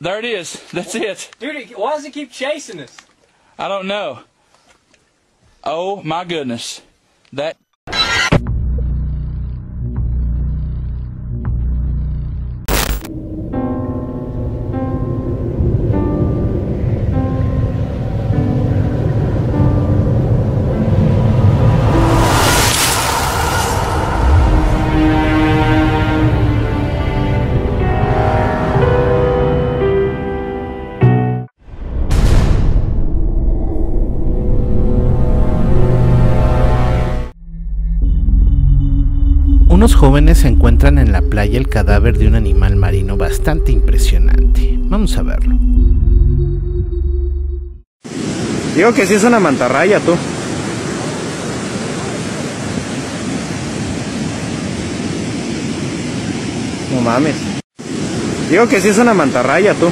There it is. That's it. Dude, why does it keep chasing us? I don't know. Oh my goodness. That Unos jóvenes encuentran en la playa el cadáver de un animal marino bastante impresionante. Vamos a verlo. Digo que sí es una mantarraya, tú. No mames. Digo que sí es una mantarraya, tú.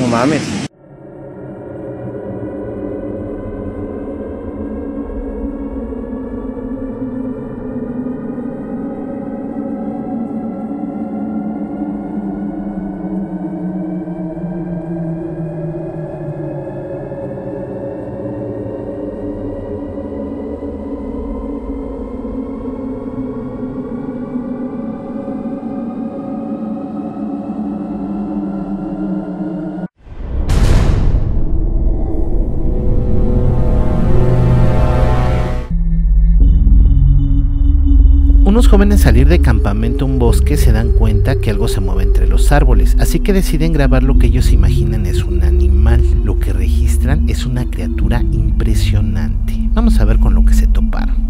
No mames. Unos jóvenes salir de campamento a un bosque se dan cuenta que algo se mueve entre los árboles, así que deciden grabar lo que ellos imaginan es un animal. Lo que registran es una criatura impresionante. Vamos a ver con lo que se toparon.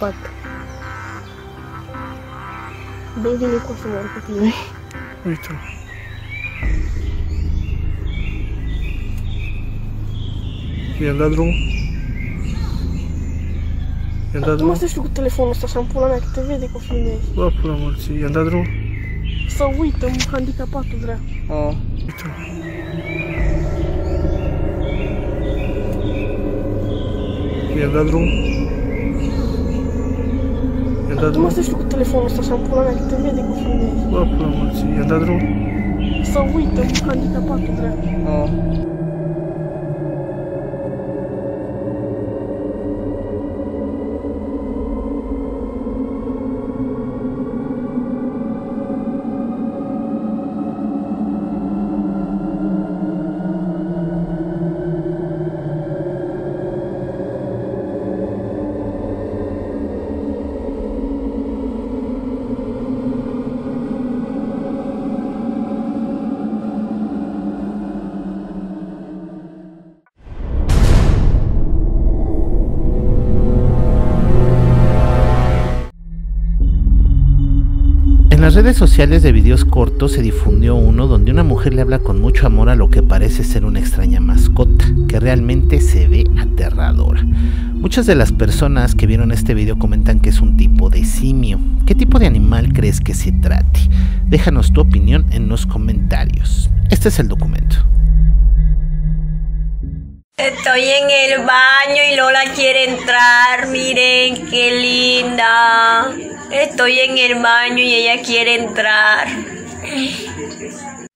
Pato. Benvindo com o senhor, continue. Oh. Muito. Vem ladrão. Vem ladrão. Mas se o telefone está champulando aqui, te vede com o filme. Vá, por amor, sim. Vem ladrão. Só uita, um handicapado, Dra. Ah, muito. Vem ladrão. dat drum? Nu mă da. să știu cu telefonul ăsta așa, pula mea, că te vede cu filmul Bă, pula mă, i-a dat drum? Să uită, handicapatul drept. Da. Ah. Las redes sociales de videos cortos se difundió uno donde una mujer le habla con mucho amor a lo que parece ser una extraña mascota, que realmente se ve aterradora. Muchas de las personas que vieron este video comentan que es un tipo de simio. ¿Qué tipo de animal crees que se trate? Déjanos tu opinión en los comentarios. Este es el documento. Estoy en el baño y Lola quiere entrar. Miren qué linda. Estoy en el baño y ella quiere entrar.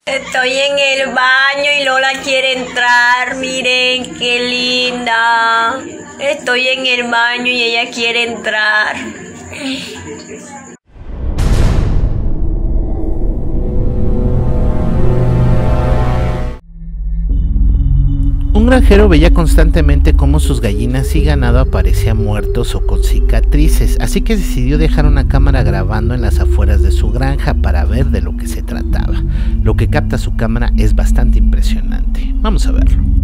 Estoy en el baño y Lola quiere entrar. Miren qué linda. Estoy en el baño y ella quiere entrar. Un granjero veía constantemente cómo sus gallinas y ganado aparecían muertos o con cicatrices, así que decidió dejar una cámara grabando en las afueras de su granja para ver de lo que se trataba. Lo que capta su cámara es bastante impresionante. Vamos a verlo.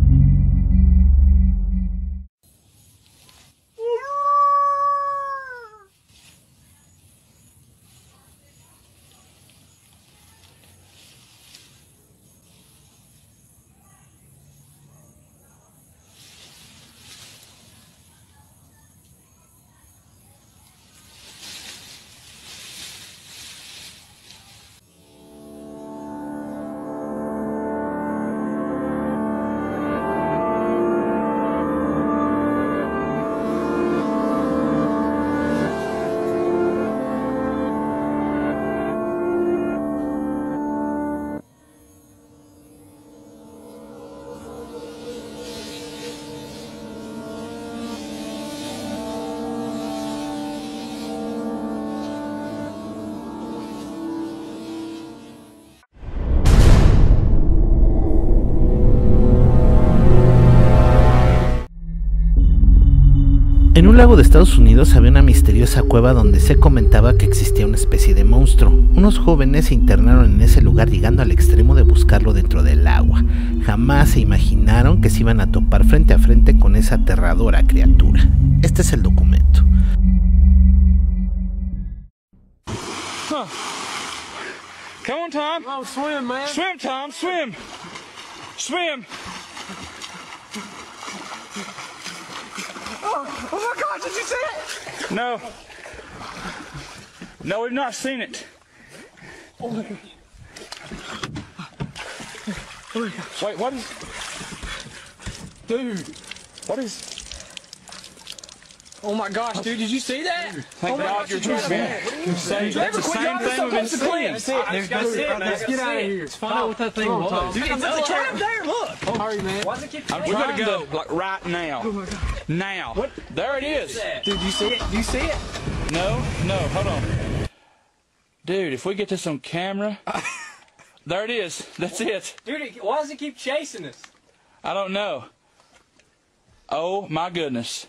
Lago de Estados Unidos había una misteriosa cueva donde se comentaba que existía una especie de monstruo. Unos jóvenes se internaron en ese lugar llegando al extremo de buscarlo dentro del agua. Jamás se imaginaron que se iban a topar frente a frente con esa aterradora criatura. Este es el documento. Come on, Tom. Oh, swim, man. Swim, Tom. Swim. Swim. Oh, oh my God, did you see it? No. No, we've not seen it. Oh my gosh. Wait, what is. Dude. What is. Oh my gosh, dude, did you see that? Thank oh my God gosh, you're you gotta- just You're saying Trevor, that's the quit same thing we've been close to clean. seeing. That's it. There's gotta it, man. Let's get out of here. Let's find out what that thing oh, was. Dude, it's Look, right there, look. Hurry, man. Why does it keep I'm trying to go, like right now. Oh Now. What? There it is. Dude, you see it? Do you see it? No, no, hold on. Dude, if we get this on camera, there it is. That's it. Dude, why does it keep chasing us? I don't know. Oh my goodness.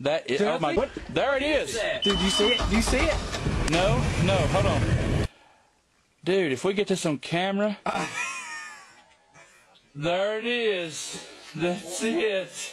That is. Dude, Oh my. think- There it is. Dude, you see it? Do you see it? No, no, hold on. Dude, if we get this on camera, there it is. That's it.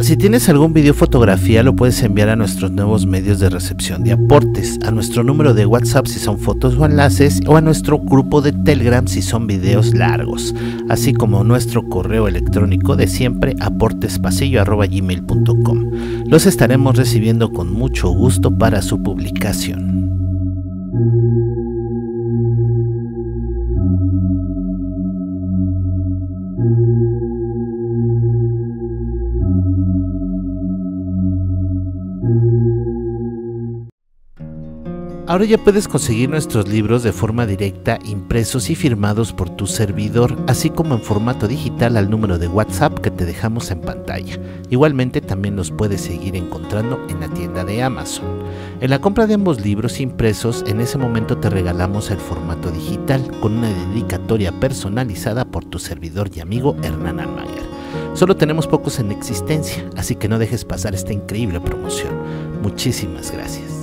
Si tienes algún video fotografía lo puedes enviar a nuestros nuevos medios de recepción de aportes, a nuestro número de WhatsApp si son fotos o enlaces o a nuestro grupo de Telegram si son videos largos, así como nuestro correo electrónico de siempre aportespasillo.gmail.com. Los estaremos recibiendo con mucho gusto para su publicación. Ahora ya puedes conseguir nuestros libros de forma directa, impresos y firmados por tu servidor, así como en formato digital al número de WhatsApp que te dejamos en pantalla. Igualmente también los puedes seguir encontrando en la tienda de Amazon. En la compra de ambos libros impresos, en ese momento te regalamos el formato digital con una dedicatoria personalizada por tu servidor y amigo Hernán Almaguer. Solo tenemos pocos en existencia, así que no dejes pasar esta increíble promoción. Muchísimas gracias.